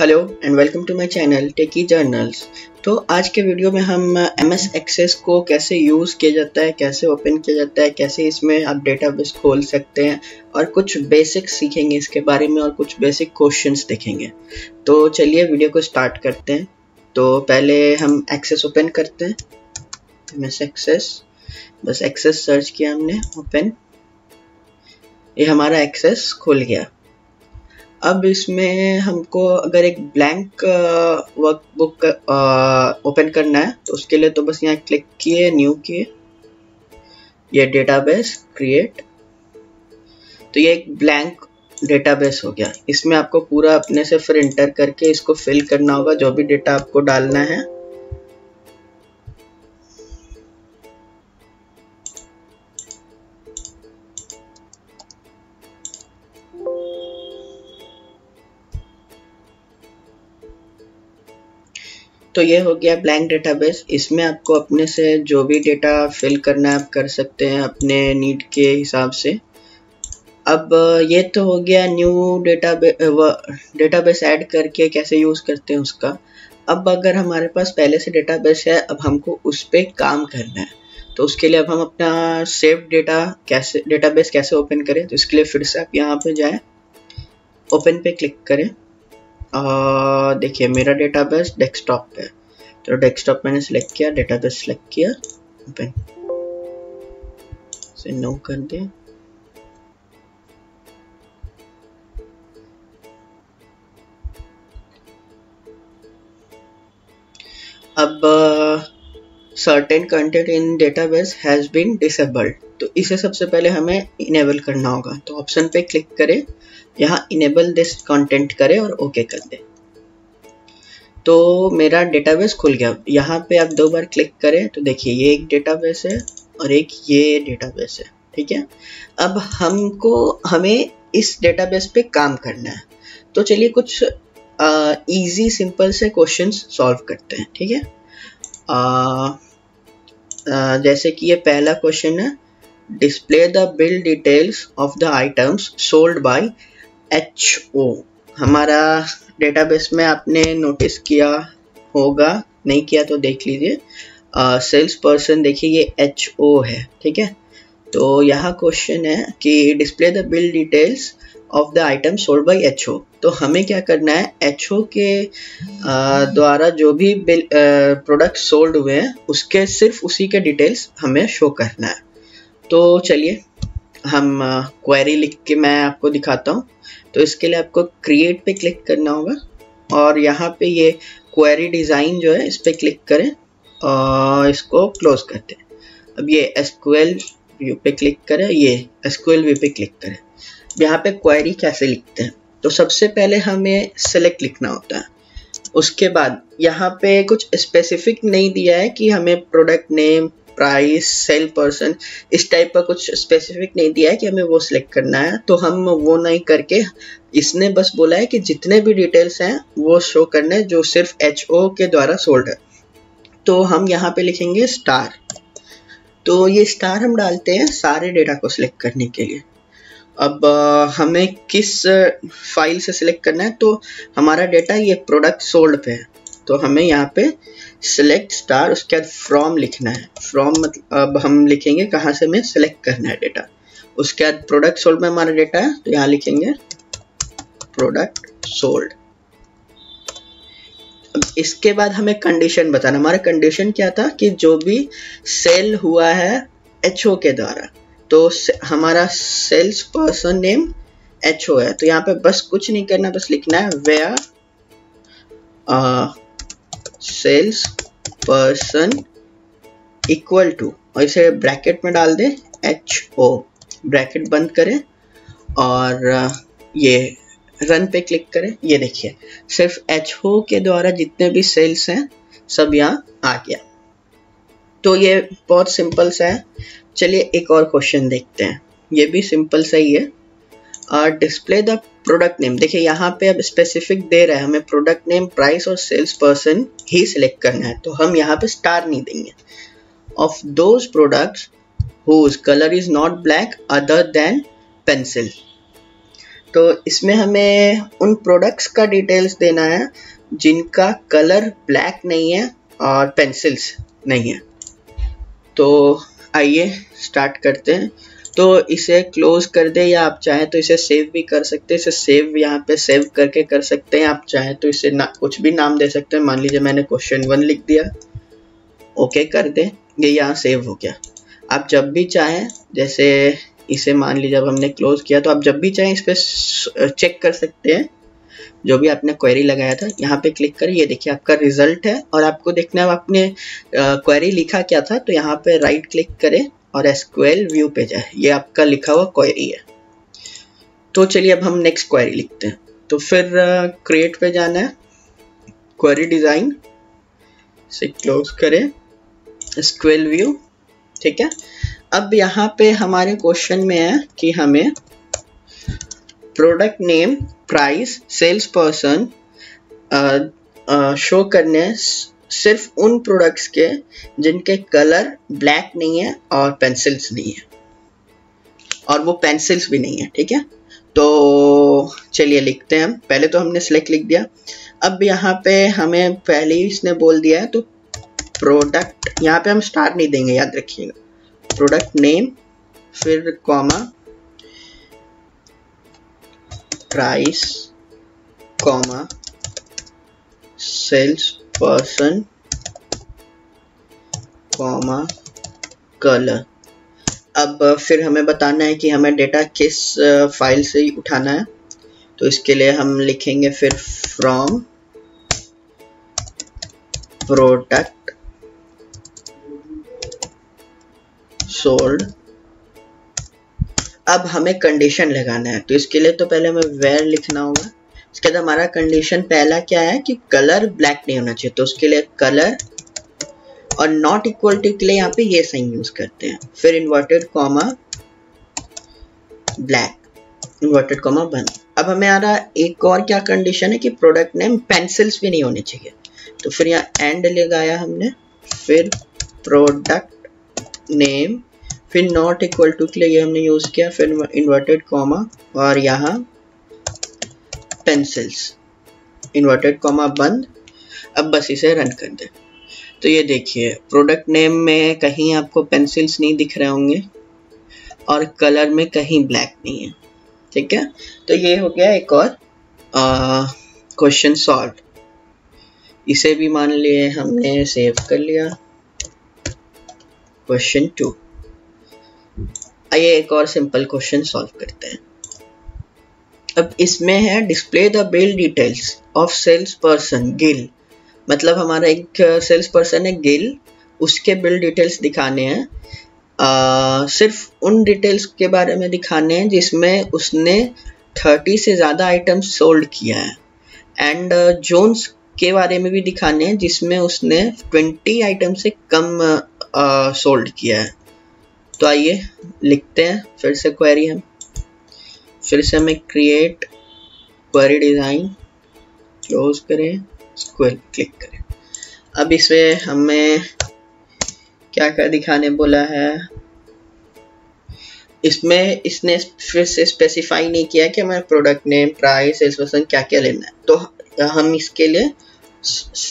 Hello and welcome to my channel techie journals तो आज के वीडियो में हम एम एस एक्सेस को कैसे यूज़ किया जाता है, कैसे ओपन किया जाता है, कैसे इसमें आप डेटाबेस खोल सकते हैं और कुछ बेसिक सीखेंगे इसके बारे में और कुछ बेसिक क्वेश्चंस देखेंगे। तो चलिए वीडियो को स्टार्ट करते हैं। तो पहले हम एक्सेस ओपन करते हैं। एम एस एक्सेस बस एक्सेस सर्च किया हमने ओपन ये हमारा एक्सेस खुल गया। अब इसमें हमको अगर एक ब्लैंक वर्क बुक ओपन करना है तो उसके लिए तो बस यहाँ क्लिक किए न्यू किए। ये डेटाबेस क्रिएट तो ये एक ब्लैंक डेटाबेस हो गया। इसमें आपको पूरा अपने से फिर इंटर करके इसको फिल करना होगा, जो भी डेटा आपको डालना है। तो ये हो गया ब्लैंक डेटाबेस इसमें आपको अपने से जो भी डेटा फिल करना है, आप कर सकते हैं अपने नीड के हिसाब से। अब ये तो हो गया न्यू डेटाबेस डेटाबेस ऐड करके कैसे यूज़ करते हैं उसका। अब अगर हमारे पास पहले से डेटाबेस है, अब हमको उस पर काम करना है। तो उसके लिए अब हम अपना सेव डेटा कैसे डेटाबेस कैसे ओपन करें तो इसके लिए फिर से आप यहाँ पे जाएँ ओपन पे क्लिक करें। देखिए, मेरा डेटाबेस डेस्कटॉप पे तो डेस्कटॉप मैंने सेलेक्ट किया डेटाबेस सेलेक्ट किया। ओपन से नो कर दे अब certain content in database has been disabled तो इसे सबसे पहले हमें इनेबल करना होगा। तो ऑप्शन पे क्लिक करें। यहाँ इनेबल दिस कंटेंट करें और ओके okay कर दें। तो मेरा डेटाबेस खुल गया। यहाँ पे आप दो बार क्लिक करें तो देखिए ये एक डेटाबेस है और एक ये डेटाबेस है। ठीक है? अब हमको, हमें इस डेटाबेस पे काम करना है। तो चलिए कुछ इजी सिंपल से क्वेश्चंस सॉल्व करते हैं। ठीक है? जैसे कि ये पहला क्वेश्चन है display the bill details of the items sold by H O हमारा डेटाबेस में आपने नोटिस किया होगा, नहीं किया तो देख लीजिए। सेल्स पर्सन देखिए, ये एच ओ है, ठीक है? तो यहाँ क्वेश्चन है कि display the bill details of the item sold by H तो हमें क्या करना है? एच के द्वारा जो भी प्रोडक्ट सोल्ड हुए हैं, उसके सिर्फ़ उसी के डिटेल्स हमें शो करना है। तो चलिए, हम क्वेरी लिख के मैं आपको दिखाता हूँ। तो इसके लिए आपको क्रिएट पे क्लिक करना होगा और यहाँ पे ये क्वेरी डिज़ाइन जो है, इस पर क्लिक करें और इसको क्लोज करते हैं। अब ये एसक्यूएल व्यू पे क्लिक करें, ये एसक्यूएल व्यू पे क्लिक करें। यहाँ पे क्वेरी कैसे लिखते हैं? तो सबसे पहले हमें सेलेक्ट लिखना होता है। उसके बाद यहाँ पे कुछ स्पेसिफिक नहीं दिया है कि हमें product name price sale person इस टाइप का कुछ स्पेसिफिक नहीं दिया है कि हमें वो सिलेक्ट करना है। तो हम वो नहीं करके, इसने बस बोला है कि जितने भी डिटेल्स हैं, वो शो करने जो सिर्फ़ एच ओ के द्वारा सोल्ड है। तो हम यहाँ पे लिखेंगे स्टार तो ये स्टार हम डालते हैं सारे डेटा को सिलेक्ट करने के लिए। अब हमें किस फ़ाइल से सिलेक्ट करना है? तो हमारा डेटा ये प्रोडक्ट सोल्ड पे है। तो हमें यहाँ पे सिलेक्ट स्टार उसके बाद फ्रॉम लिखना है। फ्रॉम मतलब अब हम लिखेंगे कहाँ से हमें सेलेक्ट करना है डेटा उसके बाद प्रोडक्ट सोल्ड में हमारा डेटा है तो यहाँ लिखेंगे प्रोडक्ट सोल्ड अब इसके बाद हमें कंडीशन बताना हमारा कंडीशन क्या था कि जो भी सेल हुआ है एचओ के द्वारा। तो हमारा sales person name H O है। तो यहाँ पे बस कुछ नहीं करना, बस लिखना है where sales person equal to और इसे ब्रैकेट में डाल दें एच ओ ब्रैकेट बंद करें, और ये रन पे क्लिक करें। ये देखिए, सिर्फ़ एच ओ के द्वारा जितने भी सेल्स हैं, सब यहाँ आ गया। तो ये बहुत सिंपल सा है। चलिए एक और क्वेश्चन देखते हैं। ये भी सिंपल सही ही डिस्प्ले द प्रोडक्ट नेम देखिए, यहाँ पे अब स्पेसिफिक दे रहा है हमें प्रोडक्ट नेम प्राइस और सेल्स पर्सन ही सिलेक्ट करना है। तो हम यहाँ पे स्टार नहीं देंगे। Of those products whose colour is not black other than pencil तो इसमें हमें उन प्रोडक्ट्स का डिटेल्स देना है जिनका कलर ब्लैक नहीं है और पेंसिल्स नहीं है। तो आइए स्टार्ट करते हैं। तो इसे क्लोज कर दे या आप चाहें तो इसे सेव भी कर सकते हैं। इसे सेव यहाँ पे सेव करके कर सकते हैं। आप चाहें तो इसे ना, कुछ भी नाम दे सकते हैं। मान लीजिए मैंने क्वेश्चन वन लिख दिया। ओके कर दे। ये यहाँ सेव हो गया। आप जब भी चाहें, जैसे इसे मान लीजिए जब हमने क्लोज किया तो आप जब भी चाहें इस पर चेक कर सकते हैं। जो भी आपने क्वेरी लगाया था, यहाँ पे क्लिक करें। ये देखिए, आपका रिज़ल्ट है और आपको देखना है आपने क्वेरी लिखा क्या था तो यहाँ पे राइट क्लिक करें और एसक्यूएल व्यू पे जाए। ये आपका लिखा हुआ क्वेरी है। तो चलिए, अब हम नेक्स्ट क्वेरी लिखते हैं। तो फिर क्रिएट पे जाना है। क्वेरी डिज़ाइन से क्लोज करें। स्क्वेल व्यू ठीक है? अब यहाँ पे हमारे क्वेश्चन में है कि हमें product name price sales person show करने सिर्फ़ उन प्रोडक्ट्स के जिनके कलर ब्लैक नहीं है और पेंसिल्स नहीं है। और वो पेंसिल्स भी नहीं है, ठीक है? तो चलिए लिखते हैं हम। पहले तो हमने सिलेक्ट लिख दिया। अब यहाँ पे हमें पहले ही इसने बोल दिया है तो प्रोडक्ट यहाँ पे हम स्टार नहीं देंगे, याद रखिएगा। प्रोडक्ट नेम फिर comma comma sales person comma colour अब फिर हमें बताना है कि हमें डेटा किस फ़ाइल से उठाना है। तो इसके लिए हम लिखेंगे फिर फ्रॉम प्रोडक्ट सोल्ड अब हमें कंडीशन लगाना है। तो इसके लिए तो पहले हमें वेर लिखना होगा। इसके बाद हमारा कंडीशन पहला क्या है कि कलर ब्लैक नहीं होना चाहिए। तो उसके लिए कलर और नॉट इक्वल टू के लिए यहाँ पे ये साइन यूज़ करते हैं। फिर inverted comma black inverted comma बंद अब हमें आ रहा एक और क्या कंडीशन है कि प्रोडक्ट नेम पेंसिल्स भी नहीं होने चाहिए। तो फिर यहाँ एंड लगाया हमने। फिर प्रोडक्ट नेम फिर नॉट इक्वल टू के लिए हमने यूज़ किया, फिर इन्वर्टेड कॉमा और यहाँ पेंसिल्स इन्वर्टेड कॉमा बंद। अब बस इसे रन कर दें। तो ये देखिए प्रोडक्ट नेम में कहीं आपको पेंसिल्स नहीं दिख रहे होंगे और कलर में कहीं ब्लैक नहीं है। ठीक है? तो ये हो गया एक और क्वेश्चन सॉल्व इसे भी मान लिए, हमने सेव कर लिया। क्वेश्चन टू आइए एक और सिंपल क्वेश्चन सॉल्व करते हैं। अब इसमें है display the bill details of sales person Gill मतलब हमारा एक सेल्स पर्सन है गिल उसके बिल डिटेल्स दिखाने हैं। आ, सिर्फ़ उन डिटेल्स के बारे में दिखाने हैं जिसमें उसने थर्टी से ज़्यादा आइटम्स सोल्ड किया है। एंड जोन्स के बारे में भी दिखाने हैं जिसमें उसने ट्वेंटी आइटम से कम सोल्ड किया है। तो आइए लिखते हैं, फिर से क्वेरी हम। फिर से हमें क्रिएट क्वेरी डिज़ाइन क्लोज करें स्क्वेयर क्लिक करें। अब इसमें हमें क्या क्या दिखाने बोला है? इसमें इसने फिर से स्पेसिफाई नहीं किया कि हमें product name price sales person क्या क्या लेना है। तो हम इसके लिए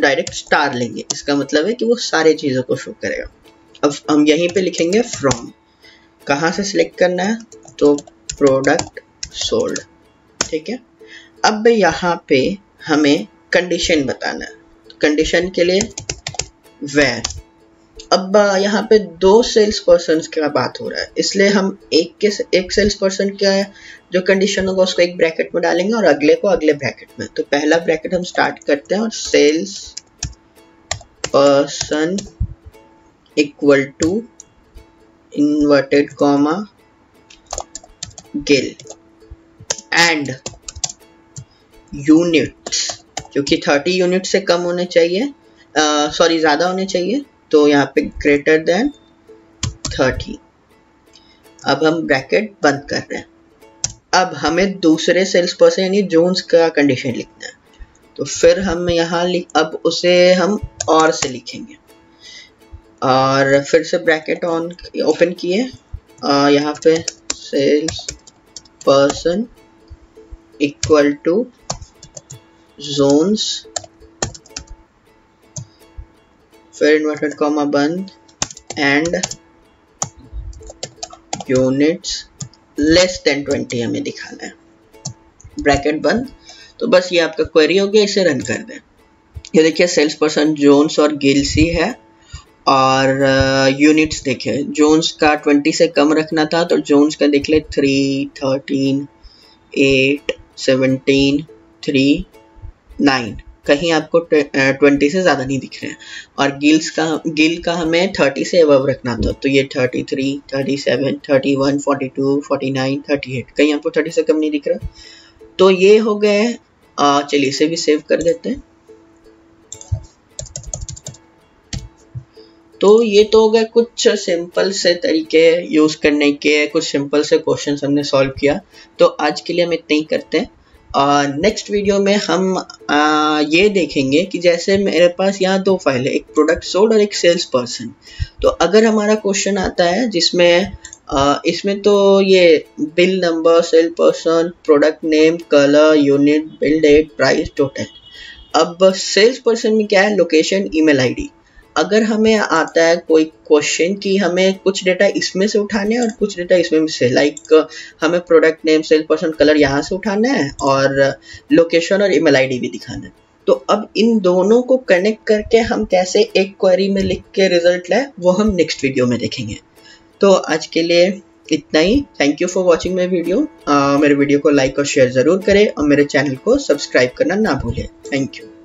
डायरेक्ट स्टार लेंगे। इसका मतलब है कि वो सारे चीज़ों को शो करेगा। अब हम यहीं पे लिखेंगे फ्रॉम कहाँ से सिलेक्ट करना है? तो प्रोडक्ट सोल्ड ठीक है? अब यहाँ पे हमें कंडीशन बताना है। कंडीशन के लिए वेर अब यहाँ पे दो सेल्स पर्सन का बात हो रहा है। इसलिए हम एक के एक सेल्स पर्सन का जो कंडीशन होगा उसको एक ब्रैकेट में डालेंगे और अगले को अगले ब्रैकेट में। तो पहला ब्रैकेट हम स्टार्ट करते हैं और sales person equal to inverted comma Gill and units क्योंकि 30 यूनिट से कम होने चाहिए सॉरी ज़्यादा होने चाहिए तो यहाँ पे ग्रेटर देन 30 अब हम ब्रैकेट बंद कर रहे हैं। अब हमें दूसरे सेल्स पर्सन यानी जोन्स का कंडीशन लिखना है। तो फिर हम यहाँ अब उसे हम और से लिखेंगे। और फिर से ब्रैकेट ऑन ओपन किए। यहाँ पे sales person equal to Jones फिर इन्वर्टेड कॉमा बंद। And units less than twenty हमें दिखाना है। ब्रैकेट बंद। तो बस ये आपका क्वेरी हो गया, इसे रन कर दें। ये देखिए सेल्स पर्सन जोन्स और गिल्सी है। और यूनिट्स uh, देखे। जोन्स का ट्वेंटी से कम रखना था तो जोन्स का देख ले three thirteen eight seventeen three nine कहीं आपको ट्वेंटी से ज़्यादा नहीं दिख रहे हैं। और गिल्स का गिल का हमें थर्टी से अबव रखना था तो ये thirty three thirty seven thirty one forty two forty nine thirty eight कहीं आपको थर्टी से कम नहीं दिख रहा। तो ये हो गए चलिए इसे भी सेव कर देते हैं। तो ये तो हो गए कुछ सिंपल से तरीके यूज़ करने के कुछ सिंपल से क्वेश्चंस हमने सॉल्व किया। तो आज के लिए हम इतना ही करते हैं। नेक्स्ट वीडियो में हम आ, ये देखेंगे कि जैसे मेरे पास यहाँ दो फ़ाइल है एक प्रोडक्ट सोल्ड और एक सेल्स पर्सन तो अगर हमारा क्वेश्चन आता है जिसमें इसमें तो ये bill number sale person product name colour unit bill date price total अब सेल्स पर्सन में क्या है? लोकेशन ईमेल आईडी अगर हमें आता है कोई क्वेश्चन कि हमें कुछ डेटा इसमें से उठाने और कुछ डेटा इसमें से लाइक हमें product name sale person colour यहाँ से उठाना है और लोकेशन और ईमेल आईडी भी दिखाना है। तो अब इन दोनों को कनेक्ट करके हम कैसे एक क्वेरी में लिख के रिज़ल्ट लाए, वो हम नेक्स्ट वीडियो में देखेंगे। तो आज के लिए इतना ही। Thank you for watching my video मेरे वीडियो को लाइक और शेयर ज़रूर करें और मेरे चैनल को सब्सक्राइब करना ना भूलें। Thank you